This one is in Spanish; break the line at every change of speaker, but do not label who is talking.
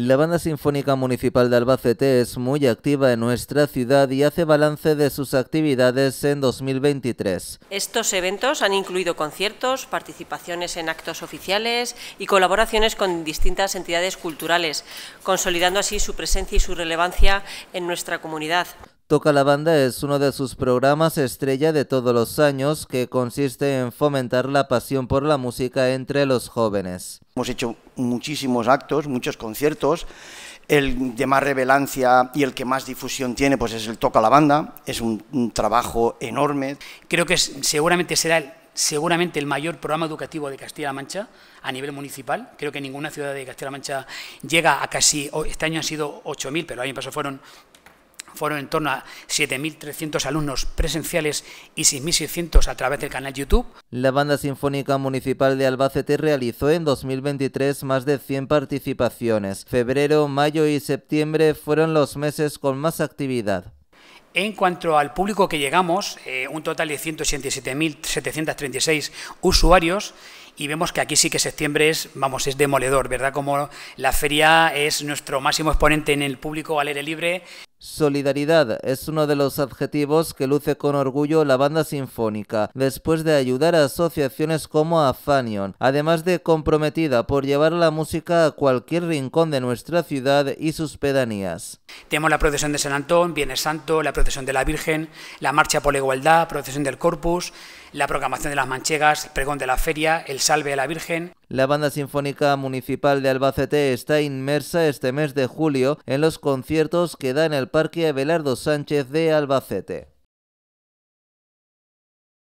La Banda Sinfónica Municipal de Albacete es muy activa en nuestra ciudad y hace balance de sus actividades en 2023.
Estos eventos han incluido conciertos, participaciones en actos oficiales y colaboraciones con distintas entidades culturales, consolidando así su presencia y su relevancia en nuestra comunidad.
Toca la banda es uno de sus programas estrella de todos los años que consiste en fomentar la pasión por la música entre los jóvenes.
Hemos hecho muchísimos actos, muchos conciertos. El de más relevancia y el que más difusión tiene pues es el Toca la Banda, es un, un trabajo enorme.
Creo que seguramente será el, seguramente el mayor programa educativo de Castilla-La Mancha a nivel municipal. Creo que ninguna ciudad de Castilla-La Mancha llega a casi, este año han sido 8.000, pero el año pasado fueron fueron en torno a 7.300 alumnos presenciales y 6.600 a través del canal YouTube.
La Banda Sinfónica Municipal de Albacete realizó en 2023 más de 100 participaciones. Febrero, mayo y septiembre fueron los meses con más actividad.
En cuanto al público que llegamos, eh, un total de 187.736 usuarios y vemos que aquí sí que septiembre es, vamos, es demoledor, ¿verdad? Como la feria es nuestro máximo exponente en el público al aire libre.
Solidaridad es uno de los adjetivos que luce con orgullo la banda sinfónica, después de ayudar a asociaciones como Afanion, además de comprometida por llevar la música a cualquier rincón de nuestra ciudad y sus pedanías.
Tenemos la procesión de San Antón, Viernes Santo, la procesión de la Virgen, la marcha por la igualdad, procesión del Corpus, la proclamación de las manchegas, pregón de la feria, el salve a la Virgen.
La Banda Sinfónica Municipal de Albacete está inmersa este mes de julio en los conciertos que da en el Parque Abelardo Sánchez de Albacete.